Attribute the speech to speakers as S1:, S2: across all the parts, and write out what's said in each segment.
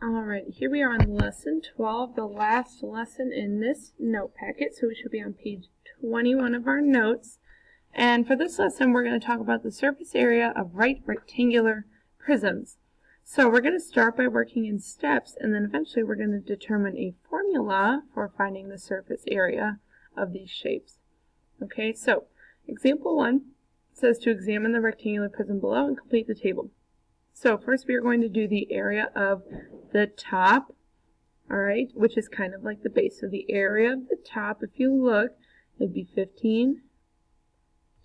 S1: Alright, here we are on lesson 12, the last lesson in this note packet. So we should be on page 21 of our notes. And for this lesson, we're going to talk about the surface area of right rectangular prisms. So we're going to start by working in steps, and then eventually we're going to determine a formula for finding the surface area of these shapes. Okay, so example 1 says to examine the rectangular prism below and complete the table. So first we are going to do the area of the top, all right, which is kind of like the base. So the area of the top, if you look, it'd be 15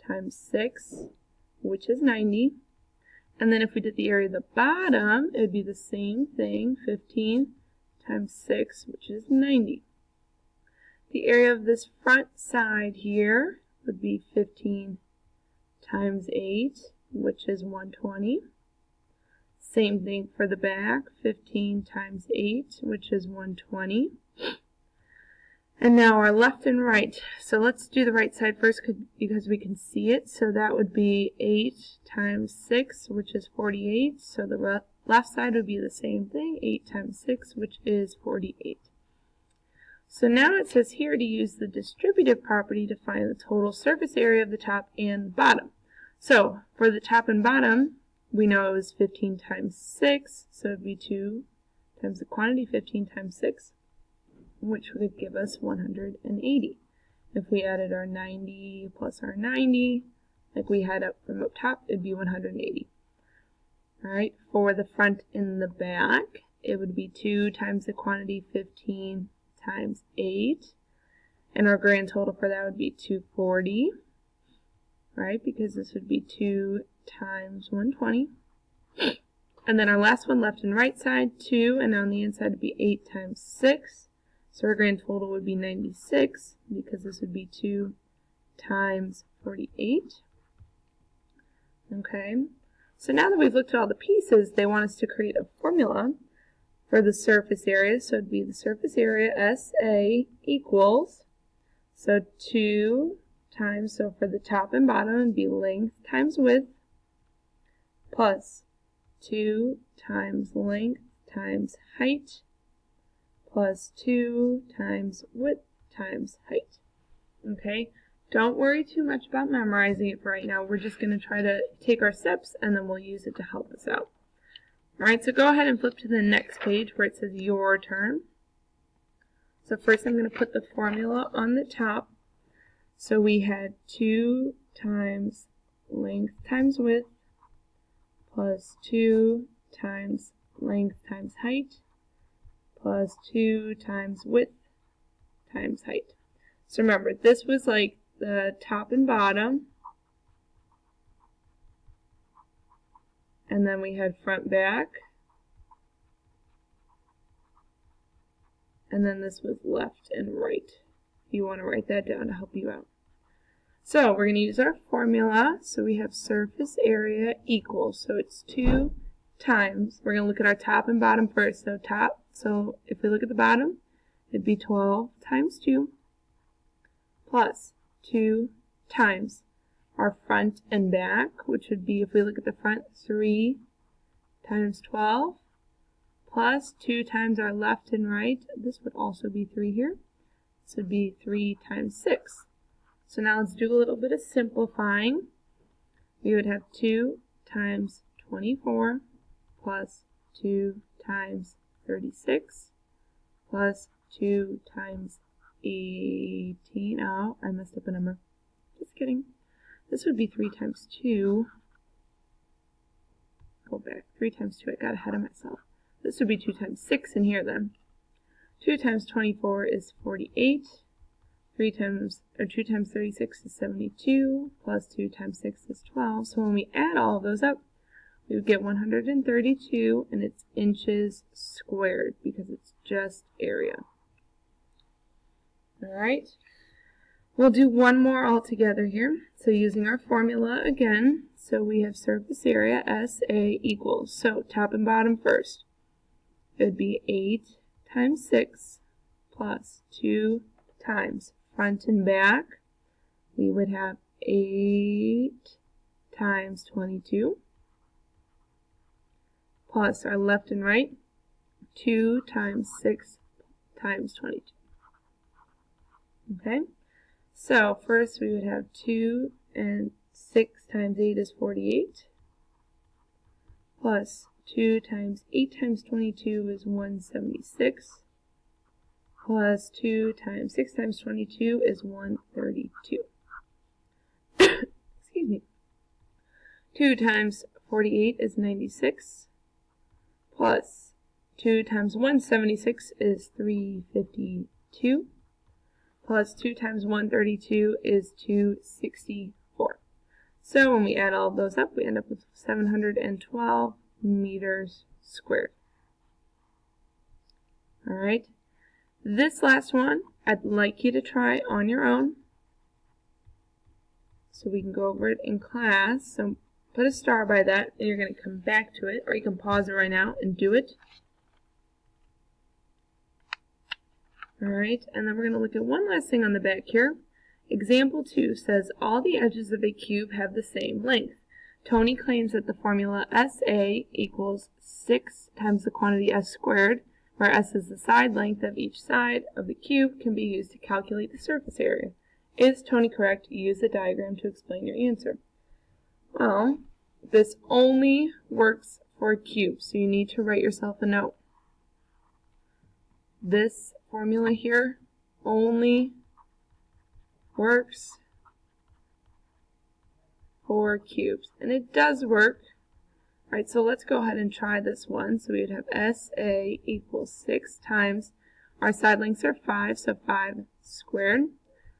S1: times 6, which is 90. And then if we did the area of the bottom, it would be the same thing, 15 times 6, which is 90. The area of this front side here would be 15 times 8, which is 120. Same thing for the back, 15 times 8, which is 120. And now our left and right. So let's do the right side first because we can see it. So that would be 8 times 6, which is 48. So the left side would be the same thing, 8 times 6, which is 48. So now it says here to use the distributive property to find the total surface area of the top and bottom. So for the top and bottom, we know it was 15 times 6, so it would be 2 times the quantity, 15 times 6, which would give us 180. If we added our 90 plus our 90, like we had up from up top, it'd be 180. Alright, for the front and the back, it would be 2 times the quantity, 15 times 8. And our grand total for that would be 240, right? Because this would be 2 times 120. And then our last one left and right side, 2, and on the inside would be 8 times 6. So our grand total would be 96, because this would be 2 times 48. Okay, so now that we've looked at all the pieces, they want us to create a formula for the surface area. So it'd be the surface area SA equals, so 2 times, so for the top and bottom, it'd be length times width plus 2 times length times height plus 2 times width times height. Okay, don't worry too much about memorizing it for right now. We're just going to try to take our steps and then we'll use it to help us out. Alright, so go ahead and flip to the next page where it says your turn. So first I'm going to put the formula on the top. So we had 2 times length times width plus 2 times length times height plus 2 times width times height. So remember, this was like the top and bottom. And then we had front back. And then this was left and right. You want to write that down to help you out. So we're going to use our formula. So we have surface area equals. So it's 2 times. We're going to look at our top and bottom first. So top. So if we look at the bottom, it'd be 12 times 2 plus 2 times our front and back, which would be, if we look at the front, 3 times 12 plus 2 times our left and right. This would also be 3 here. This would be 3 times 6. So now let's do a little bit of simplifying. We would have 2 times 24 plus 2 times 36 plus 2 times 18. Oh, I messed up a number. Just kidding. This would be 3 times 2. Go back. 3 times 2. I got ahead of myself. This would be 2 times 6 in here then. 2 times 24 is 48. 3 times, or 2 times 36 is 72, plus 2 times 6 is 12. So when we add all of those up, we would get 132, and it's inches squared, because it's just area. Alright, we'll do one more all together here. So using our formula again, so we have surface area, SA equals, so top and bottom first. It would be 8 times 6 plus 2 times front and back, we would have 8 times 22 plus our left and right. 2 times 6 times 22. Okay, so first we would have 2 and 6 times 8 is 48, plus 2 times 8 times 22 is 176, plus 2 times 6 times 22 is 132. Excuse me. 2 times 48 is 96, plus 2 times 176 is 352, plus 2 times 132 is 264. So when we add all of those up, we end up with 712 meters squared. Alright, this last one, I'd like you to try on your own. So we can go over it in class. So put a star by that, and you're going to come back to it, or you can pause it right now and do it. Alright, and then we're going to look at one last thing on the back here. Example 2 says all the edges of a cube have the same length. Tony claims that the formula SA equals 6 times the quantity S squared, where S is the side length of each side of the cube, can be used to calculate the surface area. Is Tony correct? Use the diagram to explain your answer. Well, this only works for a cube, so you need to write yourself a note. This formula here only works for cubes. And it does work. Alright, so let's go ahead and try this one. So we would have SA equals 6 times, our side lengths are 5, so 5 squared.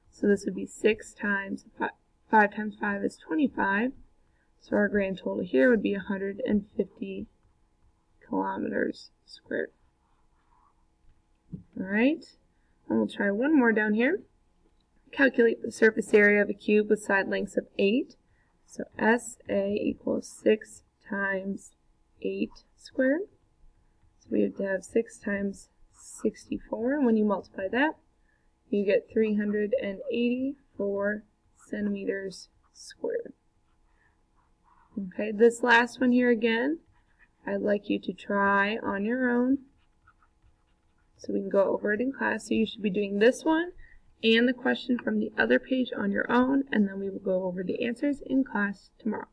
S1: So this would be 6 times 5, 5 times 5 is 25. So our grand total here would be 150 kilometers squared. Alright, and we'll try one more down here. Calculate the surface area of a cube with side lengths of 8. So SA equals 6 times 8 squared. So we have to have 6 times 64. And when you multiply that, you get 384 centimeters squared. Okay, this last one here again, I'd like you to try on your own. So we can go over it in class. So you should be doing this one and the question from the other page on your own, and then we will go over the answers in class tomorrow.